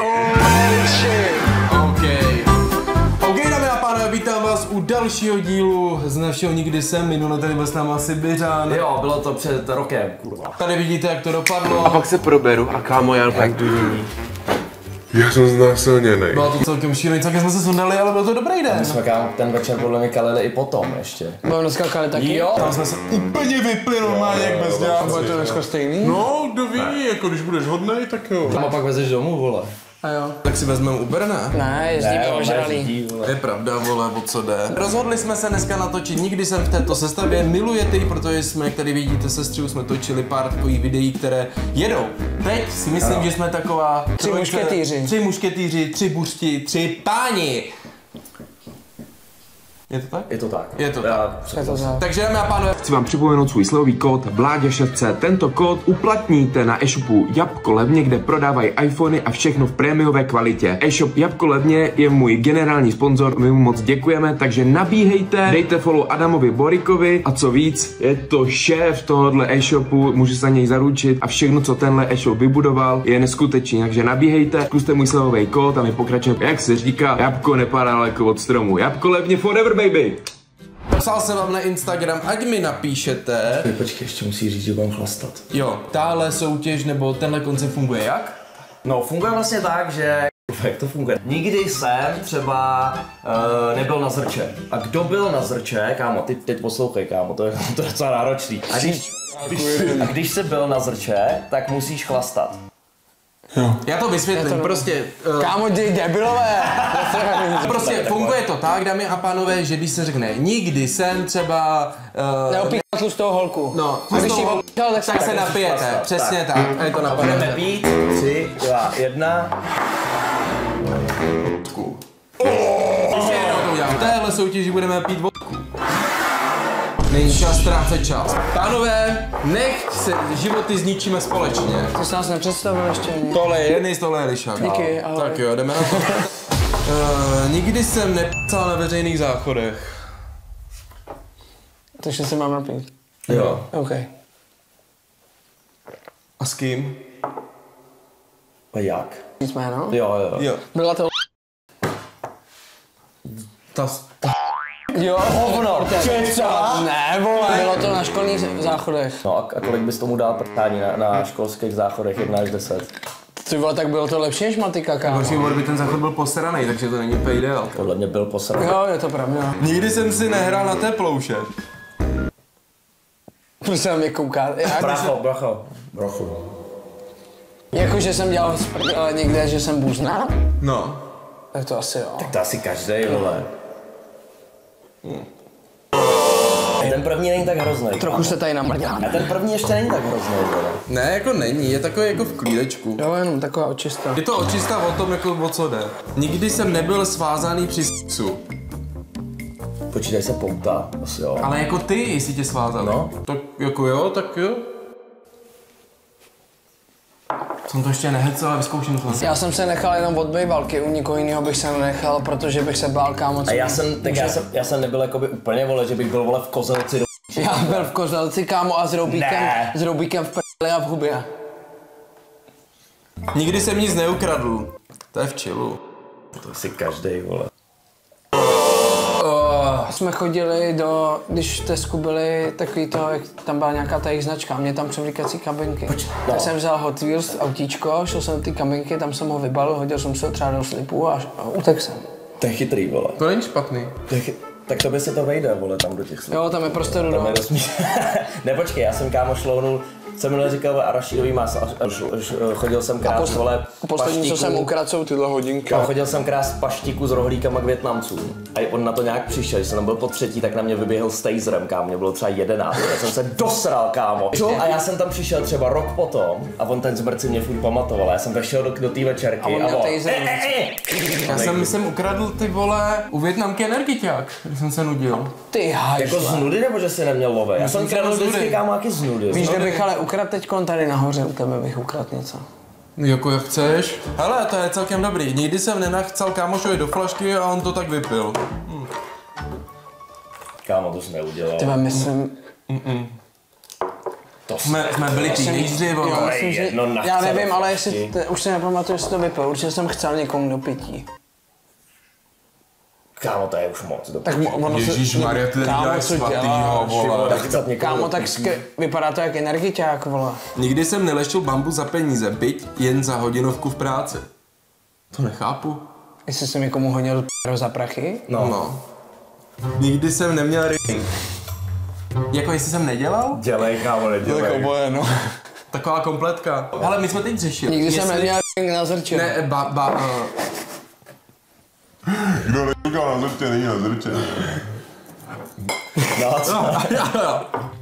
OK. OK, dámy a pánové, vítám vás u dalšího dílu z našeho Nikdy jsem. Minule tady byl s náma Sibiřan. Jo, bylo to před rokem, kurva. Tady vidíte, jak to dopadlo. Pak se proberu a kámo, já pak jdu. Já jsem znásilněný. Bylo to celkem šílený, celkem jsme se sundali, ale byl to dobrý den. My jsme kámo ten večer podle mě kalili i potom ještě. Budeme dneska kali taky? Jo. Tam jsme se úplně vypli normálně, jak bez dělá. Bude to dneska stejný? No, kdo ví, jako když budeš hodnej, tak jo. Tam a pak vezeš domů, vole. A jo. Tak si vezmeme Uber, ne? Ne, jezdíme on ožralý. neřídí, vole. Je pravda, vole, o co jde. Rozhodli jsme se dneska natočit, nikdy jsem v této sestavě, milujete ji, protože jsme, jak tady vidíte, sestřihu jsme točili pár takových videí, které jedou. Teď si myslím, Ano. že jsme taková... Tři mušketýři. Tři mušketýři, tři buřti, tři páni. Je to tak? Je to tak. Je to Já- Je to za... Takže dámy a pánové, Chci vám připomenout svůj slový kód VLÁDě6C. Tento kód uplatníte na e-shopu Jabko Levně, kde prodávají iPhony a všechno v prémiové kvalitě. E-shop Jabko Levně je můj generální sponzor, my mu moc děkujeme, takže nabíhejte, dejte follow Adamovi Borikovi a co víc, je to šéf tohohle e-shopu, můžu se na něj zaručit a všechno, co tenhle e-shop vybudoval, je neskutečný, takže nabíhejte, zkuste můj slovový kód a my pokračujeme, jak se říká, Jabko nepadá daleko od stromu. Jabko Levně forever, baby! psal jsem vám na Instagram, ať mi napíšete, Počkej, ještě musí říct, že budem chlastat. jo, táhle soutěž nebo tenhle koncept funguje jak? No, funguje vlastně tak, že jak to funguje? Nikdy jsem třeba uh, nebyl na zrče. A kdo byl na zrče, kámo, ty teď poslouchej, kámo, to je, to je docela náročný. A když, když, a když jsi byl na zrče, tak musíš chlastat. Já to vysvětlím, to- prostě... Uh, Kámo, ty debilové! Prostě funguje to tak, dámy a pánové, že když se řekne nikdy jsem třeba... Uh, Neopíchal tlustou holku. no, a když z ji toho- opíchal, tak, tak se napijete, chlastat. přesně Tak. tak. A je to A budeme napadne. pít, tři, dva, jedna. Ještě jednou to udělám. V téhle soutěži budeme pít vodku. Není čas ztrácet čas. Pánové, nechť se životy zničíme společně. Ty jsi nás nepředstavil ještě ani. Tohle je Jenis, tohle je Lišak. Díky, ahoj. Tak jo, jdeme na to. Uh, nikdy jsem nepsal na veřejných záchodech. Takže se mám napít. Jo. OK. A s kým? A jak? Nic jméno? Jo, jo. Jo. Byla to ta Jo, Hovno, čeca! Ne, vole. Bylo to na školních záchodech. No a, a kolik bys tomu dal prtání na, na školských záchodech 1 až 10? Ty vole, tak bylo to lepší než matika, kámo. Horší bod by ten záchod byl posraný, takže to není úplně ideál. Podle mě byl posraný. Jo, je to pravda. Nikdy jsem si nehrál na teplouše. Prostě na mě koukat. Já, Bracho, bracho. Bracho. jako, že jsem dělal někde, že jsem buzna, No. tak to asi jo. To asi každý, vole. Ten první není tak hrozný. Trochu se tady namrděláme. A ten první ještě není tak hrozný. Ne, jako není, je takový jako v klídečku. Jo, jenom taková očista. Je to očista o tom, jako o co jde. Nikdy jsem nebyl svázaný při s***u. Počítaj se pouta, asi jo. Ale jako ty, jestli tě svázali. No. Tak jako jo, tak jo. Jsem to ještě nehecel, ale vyzkouším to. Já jsem se nechal jenom od bejvalky, u nikoho jiného bych se nenechal, protože bych se bál kámo. co A já jsem, tak já jsem, já jsem nebyl jakoby úplně, vole, že bych byl, vole, v kozelci do... Já byl v kozelci kámo a s roubíkem, Ne. s roubíkem v prdeli a v hubě. Nikdy jsem nic neukradl. To je v čilu. To asi každý, vole. Jsme chodili do, když v Tesku byli takový to, jak tam byla nějaká ta jejich značka, mě tam převlíkací kabinky. no. Tak jsem vzal Hot Wheels autíčko, šel jsem do ty kabinky, tam jsem ho vybalil, hodil jsem se ho třeba do slipu a, a utekl jsem. To je chytrý, vole. To není špatný. To je chy... Tak to by se to vejde, vole, tam do těch slov. Jo, tam je prostoru Tam do... je dost... ne, počkej, já jsem kámo šlounul, jsem minule říkal vole, arašidový maso, a, a, a, chodil jsem krát, posl- vole, Poslední, co jsem ukradl, jsou tyhle hodinky. A chodil jsem krás paštiku s rohlíkama k Větnamcům. A on na to nějak přišel, když jsem tam byl po třetí, tak na mě vyběhl s taserem, kámo, mě bylo třeba jedenáct. Já jsem se dosral, kámo. A já jsem tam přišel třeba rok potom a on ten zmrt si mě furt pamatoval. Já jsem vešel do, do té večerky A on měl on, taser. "E, e, e." Já jsem, jsem ukradl ty vole u Větnamky energiťák, když jsem se nudil. Ty Jako hajšle. z nudy nebo že jsi neměl love? Já jsem kradl z vždycky kámo jaký z nudy. Víš, kde bych ale ukradl teďkon tady nahoře, u tebe bych ukradl něco. Jako jak chceš. Hele, to je celkem dobrý. Nikdy jsem nenachcel kámošovi do flašky a on to tak vypil. Kámo, to jsi neudělal. Ty myslím, To Jsme, jsme byli teenageři, Jo, vole. myslím, že, já nevím, ale jestli, už se nepamatuju, jestli to vypil, určitě jsem chcel někomu do pití. Kámo, to je už moc. Do Tak mo- ono se- Ježišmarja, ty lidi Kámo, co svatýho, děláš, vole. Tak Kámo, do tak pití. sk- vypadá to jak energiťák, vole. Nikdy jsem neleštil bambu za peníze, byť jen za hodinovku v práci. To nechápu. Jestli jsem někomu honil p- za prachy. No. No. Nikdy jsem neměl ring. Jako jestli jsem nedělal? Dělej, kámo, nedělej. oboje, no. Taková kompletka. Ale my jsme teď řešili. Nikdy jsem jestli- neměl ring na zrče. Ne, ba, ba, uh, Nekouká na zrtě, není na zrtě. No, co?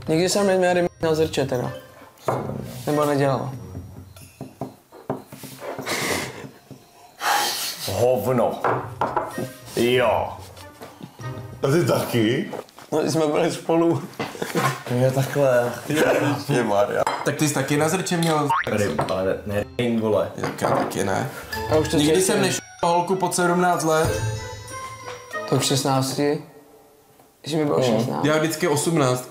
Nikdy jsem neměl ring na zrče teda. Nebo nedělal. Hovno. Jo. A ty taky? No, jsme byli spolu. Je takhle. Je Maria. tak ty jsi taky na zrče měl? Ryb, ale ne, ne vole. Tak já taky ne. A už to Nikdy jsem nešel holku pod 17 let. To v 16. Že mi bylo 16. Já vždycky 18.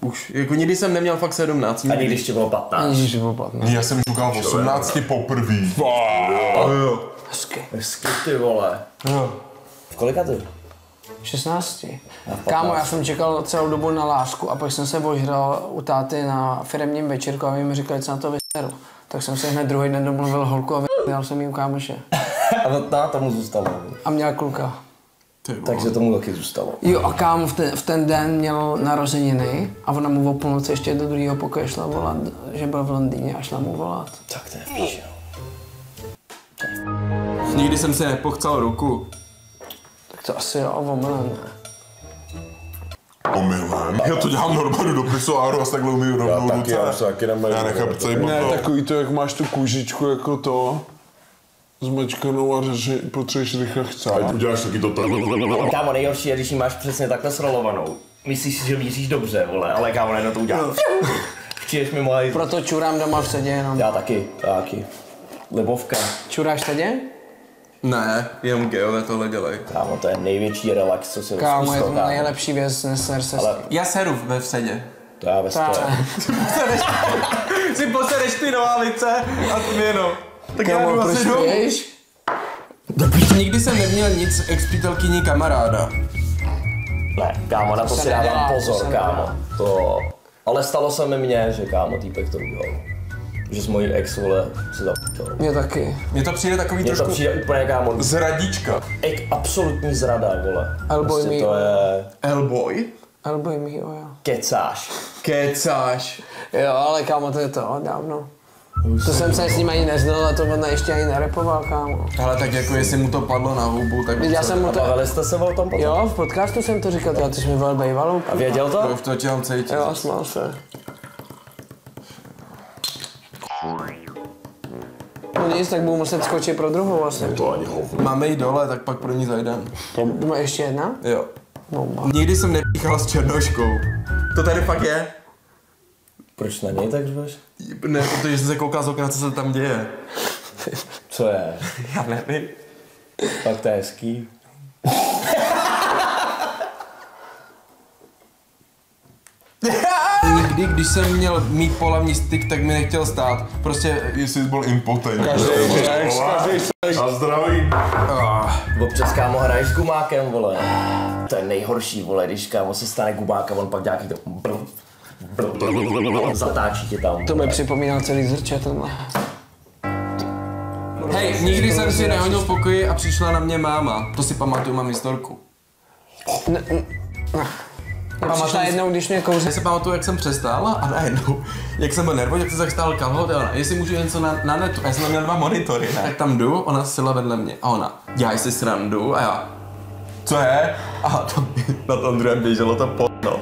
Už. Jako nikdy jsem neměl fakt 17. Ani Nikdy. když ti bylo 15. Ježíš, popad, ne? Já jsem šukal v 18 poprvý. Hezky. Hezky ty vole. V kolika ty? 16. v Kámo, já jsem čekal celou dobu na lásku a pak jsem se ožral u táty na firmním večírku a oni mi říkali, co na to vyseru. Tak jsem se hned druhý den domluvil holku a dal jsem jí u kámoše. A no, tomu zůstalo. A měl kluka. Takže tomu taky zůstalo. Jo a kámo v ten, v ten den měl narozeniny a ona mu o půlnoci ještě do druhého pokoje šla volat, že byl v Londýně a šla mu volat. Tak to je píš, Nikdy jsem si nepochcal ruku. Tak to asi jo, omylem ne. Omylem. Já to dělám normálně do pisoáru a s takhle umím rovnou taky, ruce. já se taky nemám- Já nechápu celý Ne, motor. takový to, jak máš tu kůžičku jako to, zmačkanou a řeši, potřebuješ rychle chcát. Ať uděláš taky to tak. Kámo, nejhorší je, když ji máš přesně takhle srolovanou. Myslíš si, že míříš dobře, vole, ale kámo, najednou to udělá. Mi moje... Proto čurám doma v sedě jenom. Já taky, taky. Libovka. Čuráš sedě? Ne, jenom geové tohle dělej. Kámo, to je největší relax, co si Kámo, je to nejlepší věc, neser se Ale Já seru ve vsedě. to já ve si posereš ty nohavice a ty jenom. Tak já Kámo, jdu proč asi domů. piješ? Nikdy jsem neměl nic ex přítelkyní kamaráda. Ne, kámo, na to se si dávám nedělá, to pozor, se nedělá. kámo. To... Ale stalo se mi mně, že kámo, týpek to udělal. Že s mojí ex, vole, si zapíšel. Mě taky. Mně to přijde takový Mně to trošku přijde úplně, kámo, zradička. ek, absolutní zrada, vole. Elbow prostě to je... Elboy? Elbow mi, jo, jo. Kecáš. Kecáš. Jo, ale kámo, to je to, dávno. To jsem se s ním ani neznal a to on ještě ani nerepoval, kámo. Ale tak jako jestli mu to padlo na hubu, tak Já jsem mu to... bavili jste se o tom potom? Jo, v podcastu jsem to říkal, ty jsi mi byl bejvalou. A věděl to to? už to chtěl cítit. Jo, smál se. No nic, tak budu muset skočit pro druhou asi. To ani hovno. Máme jít dole, tak pak pro ní zajdem. No ještě jedna? Jo. Bomba. Nikdy jsem nepíchal s černoškou. To tady fakt je? Proč na něj tak řveš? Ne, protože jsem se koukal z okna, co se tam děje. Co je? Já nevím. Tak to je hezký. Nikdy, když jsem měl mít polavní styk, tak mi nechtěl stát. Prostě, Jestli jsi byl impotent. Každý. A zdraví. Občas kámo hraješ s gumákem, vole. To je nejhorší, vole, když kámo se stane gumák a on pak nějaký to zatáčí tě tam. To mi připomíná celý zrče tenhle. hej, nikdy jsem si nehodil v pokoji a přišla na mě máma. To si pamatuju, mám historku. Já přišla jednou, když mě Já kouře. si pamatuju, jak jsem přestál a najednou, jak jsem byl nervózní, jak jsem tak stál kalhot a ona, jestli můžu něco na, na netu, a já jsem tam měl dva monitory, ne? tak tam jdu, ona sila vedle mě a ona, dělaj si srandu a já, co je? A tam, na tom druhém běželo to porno.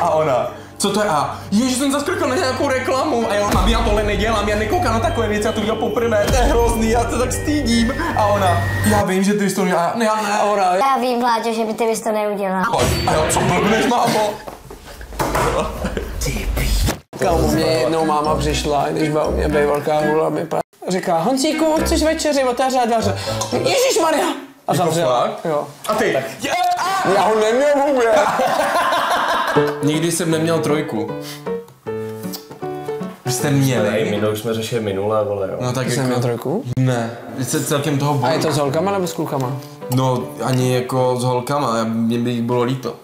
A ona, co to je? A ježiš, jsem zaskrkal na nějakou reklamu. A já, mám, já tohle nedělám, já nekoukám na takové věci, já to udělal poprvé, to je hrozný, já se tak stydím. A ona, já vím, že ty jsi to udělal, ne, já ne. A ona, Já vím, Vláďo, že by ty bys to neudělal. A já, co blbneš, mámo? kámo, mě jednou máma přišla, když byla u mě bejvalká hula, mi pa... Říká, Honcíku, chceš večeři, otevře dveře. Ježíš Maria! A zavřela. Jo. A ty? Já ho neměl vůbec. Nikdy jsem neměl trojku. Hej, měli. minule už jsme řešili minule, vole, jo. No tak Jsi neměl jako, trojku? ne, se celkem toho A bojím. je to s holkama nebo s klukama? No, ani jako s holkama, mě by jich bylo líto.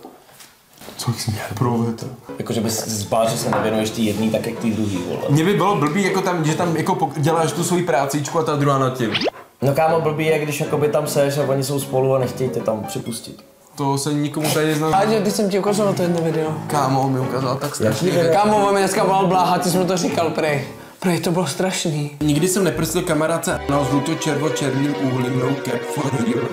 Co jsi měl provedl? Jako, že bys se zbál, že se nevěnuješ ty jedný, tak jak ty druhý, vole. Mně by bylo blbý, jako tam, že tam jako děláš tu svoji prácičku a ta druhá na tím. No kámo, blbý je, když jakoby tam seš a oni jsou spolu a nechtějí tě tam připustit. To se nikomu tady neznám. A že ty jsem ti ukazoval to jedno video. Kámo mi ukázal tak strašný. Kámo, on mi dneska volal bláha, ty jsi mi to říkal, prej. Prej, to bylo strašný. Nikdy jsem neprstil kamarádce na žluto červo černým úhlím no cap for real.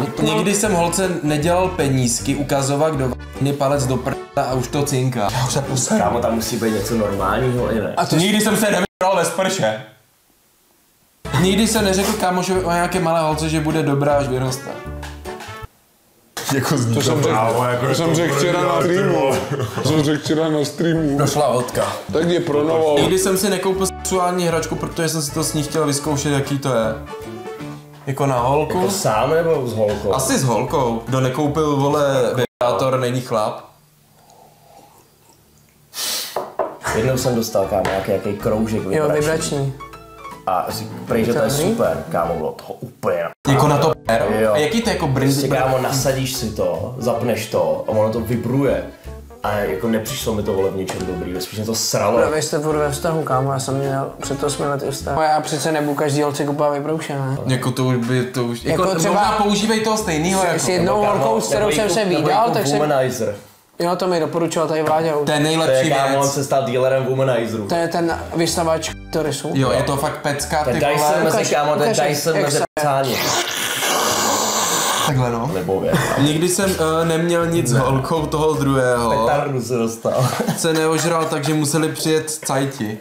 Mi to. Nikdy jsem holce nedělal penízky, ukazoval kdo mě palec do prda a už to cinká. Já už se poseru. Kámo, tam musí být něco normálního, i ne? A to Nikdy jsem se nevybral ve sprše. Nikdy jsem neřekl kámošovi o nějaké malé holce, že bude dobrá, až vyroste. Jako zní To jsem řekl, jako to jsem řekl včera na streamu. To jsem řekl včera na streamu. Došla hodka. Tak je pro novou. Nikdy jsem si nekoupil sexuální hračku, protože jsem si to s ní chtěl vyzkoušet, jaký to je. Jako na holku? Jako sám nebo s holkou? Asi s holkou. Kdo nekoupil, vole, vibrátor, není chlap. Jednou jsem dostal, kámo, nějaký, nějaký kroužek Jo, vibrační. A řík, prej, že to je super, kámo, bylo toho úplně. Jako na to per. Jo. A jaký to je jako Prostě brindzy? kámo, nasadíš si to, zapneš to a ono to vibruje. A jako nepřišlo mi to vole v něčem dobrý, spíš mě to sralo. No, vy jste furt ve vztahu, kámo, já jsem měl před 8 lety vztah. A já přece nebudu každý holce kupovat vybrouše, ne? Jako to už by, to už, jako, Jako jako třeba- možná používej toho stejného, jako. S jednou holkou, s kterou jsem se výdal, tak jsem... Womanizer. Jo, to mi doporučoval tady Vláďa. To je To je nejlepší kámo, on věc. se stal dealerem Womanizeru. To je ten vystavač Torisu. Jo, je to fakt pecka, Ten ty Dyson vole. mezi kámo, ten Dyson mezi psáni. Takhle no. Nebo věc. Nikdy jsem uh, neměl nic s holkou toho druhého. Petardu se dostal. Se neožral, takže museli přijet cajti.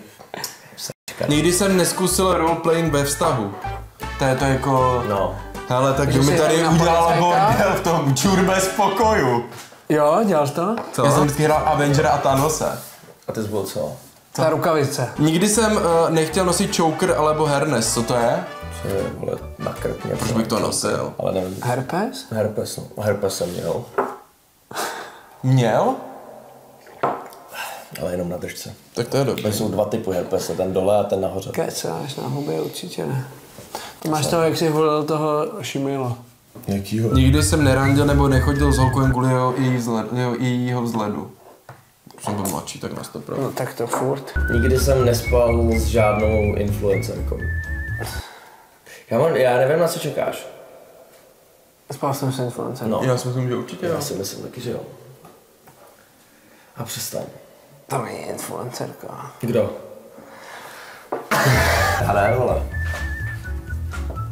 Nikdy jsem neskusil roleplaying ve vztahu. To je to jako... No. Hele, tak kdo mi tady udělal bordel v tom čur bez pokoju. Jo, dělal to? Co? Já jsem vždycky hrál Avengera a Thanose. A ty jsi byl co? Ta rukavice. Nikdy jsem uh, nechtěl nosit choker alebo hernes, co to je? Co je, vole, na krk mě. Proč bych to nosil? Ale nevím. Herpes? Herpes, no. Herpes jsem měl. Měl? Ale jenom na držce. Tak to je dobré. To jsou dva typy herpese, ten dole a ten nahoře. Kecáš na hubě, určitě ne. Máš toho, jak jsi volil toho Šimila. Jakýho? Nikdy jsem nerandil nebo nechodil s holkou jen kvůli jeho, její vzhled, jeho, jejího vzhledu. Jsem byl mladší, tak na 100%. No tak to furt. Nikdy jsem nespal s žádnou influencerkou. Já, mám, já nevím, na co čekáš. Spal jsem s influencerem. No, Já si myslím, že určitě jo. já si myslím taky, že jo. A přestaň. To není influencerka. Kdo? A ne, vole.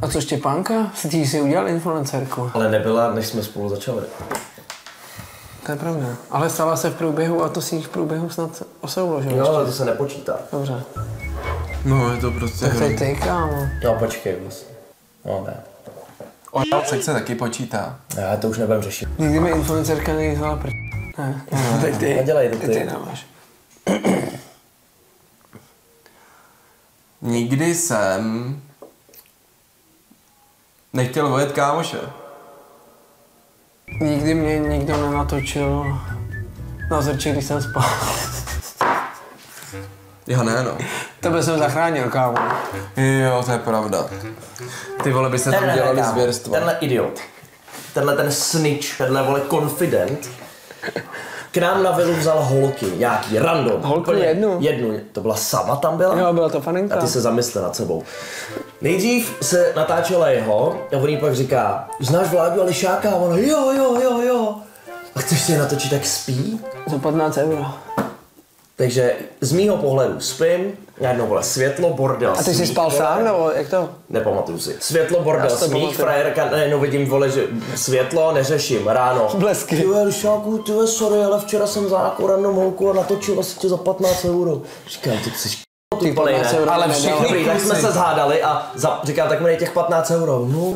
A co Štěpánka? Si ty jsi udělal influencerku. Ale nebyla, než jsme spolu začali. To je pravda. Ale stala se v průběhu a to si jich v průběhu snad osoulo, že? Jo, ale to se nepočítá. Dobře. No, je to prostě Tak to je ty, kámo. No, počkej vlastně. No, ne. Sex se taky počítá. Já to už nebudem řešit. Nikdy mi influencerka nejzvala pr... Ne, ne, teď ty. Nedělej to ty. ty nemáš. Nikdy jsem nechtěl vojet kámoše. Nikdy mě nikdo nenatočil na zrče, když jsem spal. Já ne, no. Tebe jsem zachránil, kámo. Jo, to je pravda. Ty vole, by se tam dělali kámo, zvěrstva. Tenhle idiot. Tenhle ten snitch, tenhle vole confident. K nám na vilu vzal holky, nějaký random. Holku Úplně jednu? Jednu. To byla sama tam byla? Jo, byla to faninka. A ty se zamysle nad sebou. Nejdřív se natáčela jeho a on jí pak říká, znáš Vláďu Ališáka? A ono, jo, jo, jo, jo. A chceš si je natočit, jak spí? Za 15 euro. Takže z mýho pohledu spím, najednou vole světlo, bordel, A ty jsi spal vole. sám, nebo jak to? Nepamatuju si. Světlo, bordel, smích, pamatuju. frajerka, najednou vidím, vole, že světlo, neřeším, ráno. Blesky. Ty vole, Lišáku, ty vole, sorry, ale včera jsem za nějakou random holku a natočila si tě za 15 euro. Říkám, ty jsi ty plný, 15 ne? euro Ale všichni, dobrý, tak jsme se zhádali a za, říkám, tak mi dej těch 15 euro. No,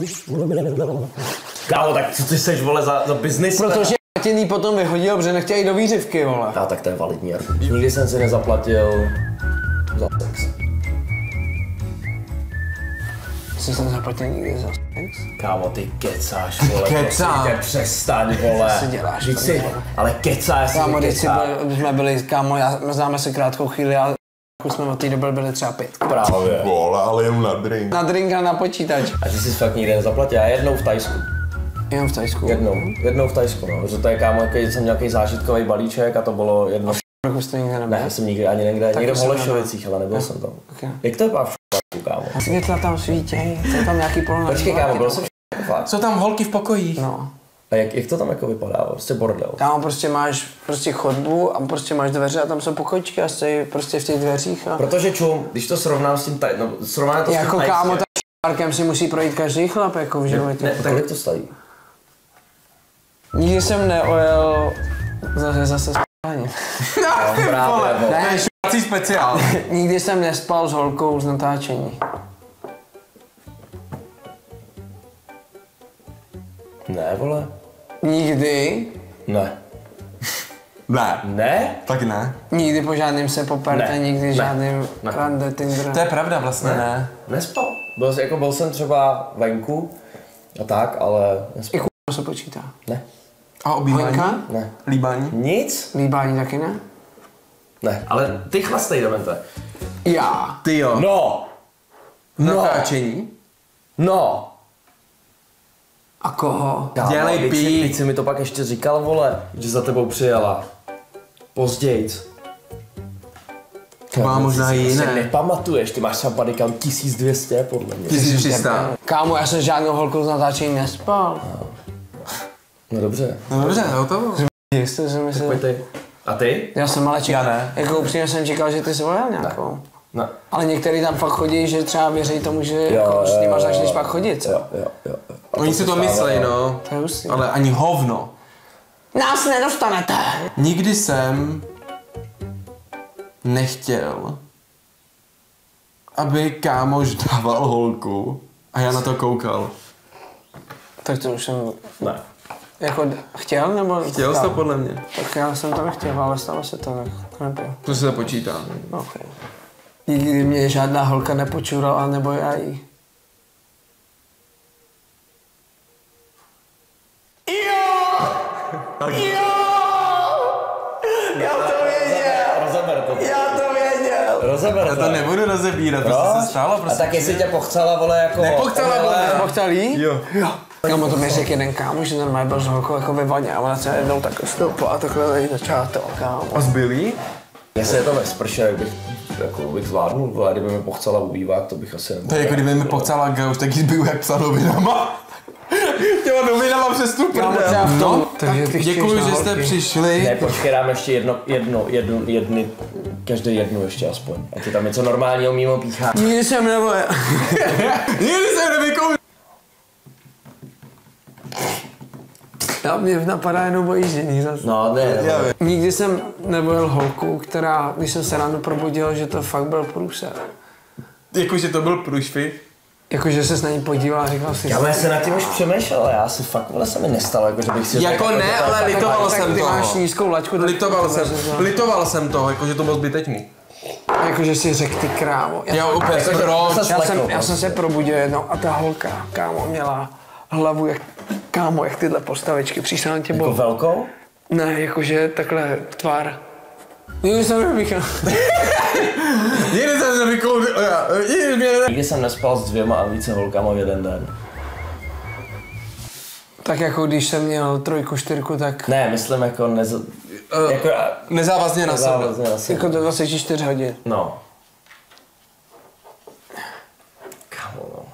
Kámo, tak co ty seš, vole, za, za business? Protože jí potom vyhodil, protože nechtěl jít do výřivky, vole. A tak to je validní argument. Nikdy jsem si nezaplatil za sex. Jsi jsem zaplatil nikdy za sex? Kámo, ty kecáš, vole. Kecám. prosím tě, přestaň, vole. Co si děláš, Vždyť si, ale kecáš, Kámo, si když kecá. jsme byli, kámo, já, známe se krátkou chvíli, já Jako jsme od té doby byli třeba pět. Právě. Vole, ale jenom na drink. Na drink a na počítač. A ty jsi fakt nikdy nezaplatil, já jednou v Tajsku. Jenom v Tajsku. Jednou, jednou v Tajsku, no. Že to je kámo, jaký jsem nějaký zážitkový balíček a to bylo jedno. Roku jste nikde nebyl. Ne, já jsem nikdy ani někde, Tak někde v Holešovicích, ale nebyl jsem tam. Okay. Jak to je pak v špatku, kámo? Světla tam svítěj, jsou tam nějaký polno. Počkej, kámo, byl jsem v fakt. Jsou tam holky v pokojích. No. A jak, jak to tam jako vypadá? Prostě bordel. Kámo, prostě máš prostě chodbu a prostě máš dveře a tam jsou pokojičky a stojí prostě v těch dveřích a... Protože čum, když to srovnám s tím taj, no, srovnám to s tím Jako kámo, tak parkem si musí projít každý chlap jako v životě. Ne, tak kolik to stojí? Nikdy jsem neojel zase, zase spání. No, právě. Ne, Špací speciál. nikdy jsem nespal s holkou z natáčení. Ne, vole. Nikdy, Ne. Ne. Ne? Tak ne. nikdy po žádným se poperte, Ne. nikdy Ne. žádným Ne. rande Tinder. To je pravda vlastně, ne. Nespal. Byl, jako byl jsem třeba venku a tak, ale I nespal. ch... se počítá. Ne. A obývání? Hoňka? Ne. Líbání? Nic? Líbání taky ne? Ne. Ale ty chlastej, demente. Já. Ty jo. No! Natáčení? No! A koho? Kámo, Dělej pí. Teď si mi to pak ještě říkal, vole, že za tebou přijela. Pozdějc. Má možná Ty jiné. prostě nepamatuješ, ty máš třeba padikam 1200 podle mě. 1300. Kámo, já jsem žádnou holkou z natáčení nespal. No dobře. No dobře, hotovo. Jste si myslel? Ty. A ty? Já jsem ale čekal. Já ne. Jako upřímně jsem čekal, že ty jsi volil nějakou. Ne. Ale některý tam fakt chodí, že třeba věří tomu, že Jo, jako s nima jo, začneš pak chodit, co? Jo, jo, jo. A Oni si to no. no. To je hustý. Ale ani hovno. Nás nedostanete. Nikdy jsem nechtěl, aby kámoš dával holku a já na to koukal. Tak to už jsem Ne. Jako chtěl, nebo Chtěl jsi to podle mě? Tak já jsem to nechtěl, ale stalo se to, tak to nebylo. To se to počítá. Okay. Nikdy mě žádná holka nepočurala, nebo já jí. Rozeber to. Já to věděl. Rozeber Já to nebudu rozebírat, prostě se stalo, A prostě. tak jestli tě pochcela, vole, jako... Nepochcela, vole, chtěl jí? Jo. Jo. Kámo, to mi řekl jeden kámo, že normálně byl s holkou jako ve vaně a ona třeba jednou takhle stoupla a takhle jí začala to, kámo. A zbylý? Jestli je to nesprše, jak bych, jako bych zvládnul, vole, kdyby mi pochcela ubývák, to bych asi nemohl. To je jako kdyby mi pochcela gauš, tak jí zbyl jak psa novinama. Těma novinama přes tu v tom. No, tak děkuju, na že jste přišli. Ne, počkej, dám ještě jedno, jedno, jednu, jedny, každý jednu ještě aspoň. Ať je tam něco normálního mimo píchá. Nikdy jsem nevolil. Nikdy jsem nevykouřil. Já mě napadá jenom bojíždění zase. No, ne, ne, Já ne. vím. Nikdy jsem nevolil holku, která, když jsem se ráno probudil, že to fakt byl průser. Jakože to byl průšvih. Jakože se na ní podíval a říkal si... Já já jsem nad tím už přemýšlel, ale já si fakt, vole, se mi nestalo, jako že bych si Jako řekl, ne, to je ale litoval tak jsem ty toho. máš nízkou laťku, tak Litoval to jsem, za- litoval jsem toho, jakože to bylo zbytečný. Jakože si řekl ty krávo. Já, Já úplně, Jakože proč? se já, jsem, já jsem prostě. se probudil jednou a ta holka, kámo, měla hlavu jak, kámo, jak tyhle postavičky, na tě Jako velkou? Ne, jakože takhle tvar. Nikdy jsem nemýchal. Nikdy jsem nevykouřil, nikdy jsem nespal s dvěma a více holkama v jeden den. tak jako když jsem měl trojku, čtyřku, tak Ne, myslím jako nez... jako, Nezávazně na sebe. Nezávazně na sebe. jako do 24 hodin. No. Kámo, no.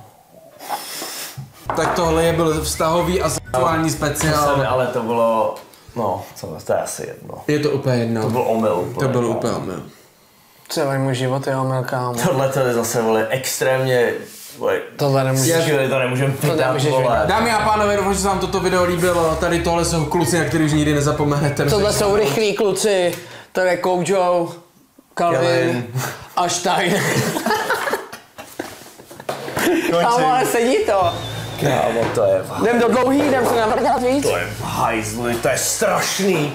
Tak tohle je byl vztahový a sexuální Jsem, speciál. ale to bylo... No, co, to je asi jedno. Je to úplně jedno. To byl omyl. To byl úplně omyl. Celý můj život je omyl, kámo. Tohle to je zase, vole, extrémně... Vole, Tohle nemůžeš. Že to nemůžeme vydat, nemůžeš vole. Dámy a pánové, doufám, že se vám toto video líbilo. Tady tohle jsou kluci, na který už nikdy nezapomenete. Tohle jsou rychlí kluci. Tady je Kojo, Calvin a Stein. Kámo, ale sedí to. Kámo, to je... Jdem do dlouhý, jdem se navrtat víc. To je hajzli, to je strašný.